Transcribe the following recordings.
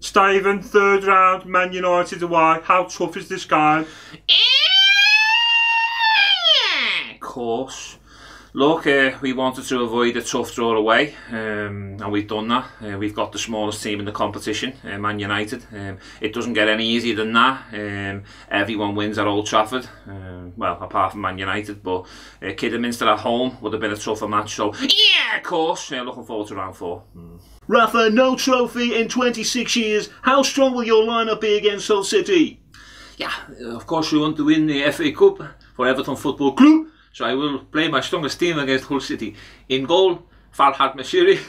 Steven, third round, Man United away. How tough is this game? Of course. Look, uh, we wanted to avoid a tough draw away, um, and we've done that. Uh, we've got the smallest team in the competition, uh, Man United. Um, it doesn't get any easier than that. Um, everyone wins at Old Trafford, um, well, apart from Man United, but uh, Kidderminster at home would have been a tougher match. So, yeah, of course, uh, looking forward to round four. Rafa, no trophy in 26 years. How strong will your lineup be against Hull City? Yeah, of course we want to win the FA Cup for Everton Football Club. So I will play my strongest team against Hull City. In goal, Farhad Moshiri.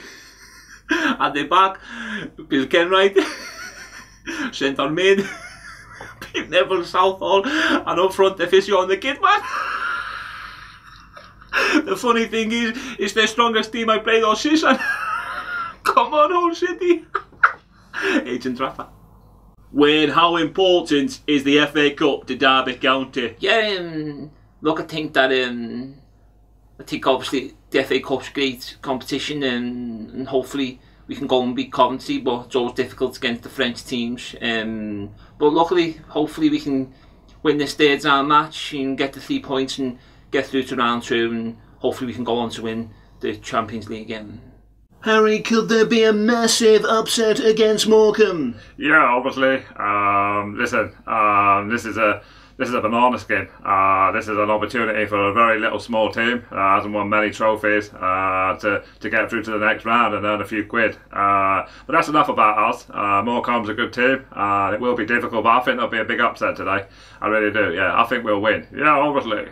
At the back, Bill Kenwright. Centre mid, Pete Neville Southall. And up front, the physio on the kid man. the funny thing is, it's the strongest team I played all season. Come on, Hull City. Agent Rafa. Wayne, how important is the FA Cup to Derby County? Yeah, um, look, I think that um, I think obviously the FA Cup's a great competition, and, and hopefully we can go and beat Coventry, but it's always difficult against the French teams. Um, but luckily, hopefully we can win this third round match and get the three points and get through to round two, and hopefully we can go on to win the Champions League again. Harry, could there be a massive upset against Morecambe? Yeah, obviously. Um, listen, um, this is a this is a banana skin. Uh, this is an opportunity for a very little small team uh, hasn't won many trophies uh, to to get through to the next round and earn a few quid. Uh, but that's enough about us. Uh, Morecambe's a good team. Uh, it will be difficult, but I think there'll be a big upset today. I really do. Yeah, I think we'll win. Yeah, obviously.